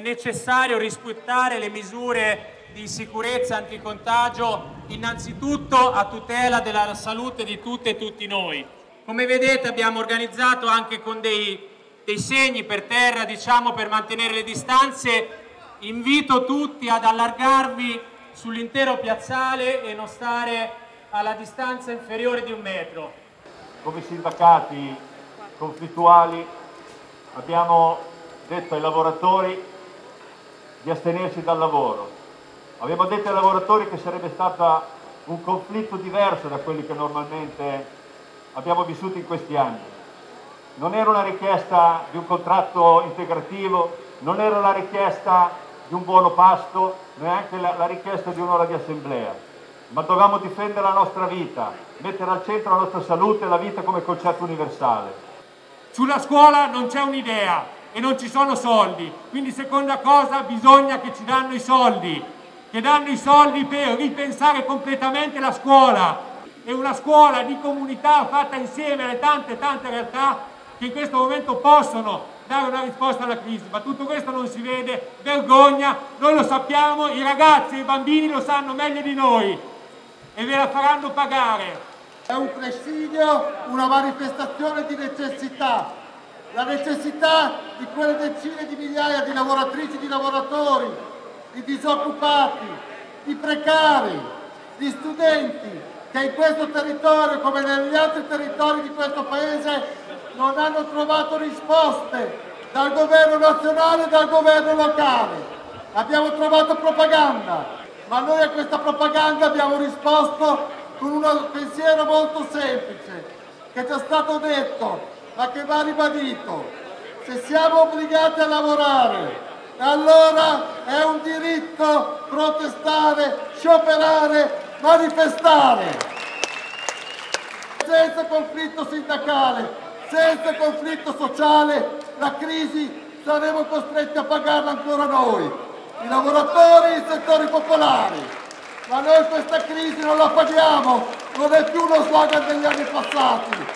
necessario rispettare le misure di sicurezza anticontagio innanzitutto a tutela della salute di tutte e tutti noi. Come vedete abbiamo organizzato anche con dei, dei segni per terra diciamo, per mantenere le distanze. Invito tutti ad allargarvi sull'intero piazzale e non stare alla distanza inferiore di un metro. Come sindacati conflittuali abbiamo detto ai lavoratori di astenersi dal lavoro, Abbiamo detto ai lavoratori che sarebbe stato un conflitto diverso da quelli che normalmente abbiamo vissuto in questi anni. Non era una richiesta di un contratto integrativo, non era la richiesta di un buono pasto, neanche la, la richiesta di un'ora di assemblea, ma dovevamo difendere la nostra vita, mettere al centro la nostra salute e la vita come concetto universale. Sulla scuola non c'è un'idea e non ci sono soldi, quindi seconda cosa bisogna che ci danno i soldi, che danno i soldi per ripensare completamente la scuola. E una scuola di comunità fatta insieme alle tante tante realtà che in questo momento possono dare una risposta alla crisi, ma tutto questo non si vede, vergogna, noi lo sappiamo, i ragazzi e i bambini lo sanno meglio di noi e ve la faranno pagare. È un presidio, una manifestazione di necessità, la necessità di quelle decine di migliaia di lavoratrici e di lavoratori di disoccupati, di precari, di studenti che in questo territorio come negli altri territori di questo Paese non hanno trovato risposte dal governo nazionale e dal governo locale. Abbiamo trovato propaganda, ma noi a questa propaganda abbiamo risposto con un pensiero molto semplice, che è già stato detto, ma che va ribadito. Se siamo obbligati a lavorare allora è un diritto protestare, scioperare, manifestare. Senza conflitto sindacale, senza conflitto sociale, la crisi saremo costretti a pagarla ancora noi, i lavoratori e i settori popolari. Ma noi questa crisi non la paghiamo, non è più uno slogan degli anni passati,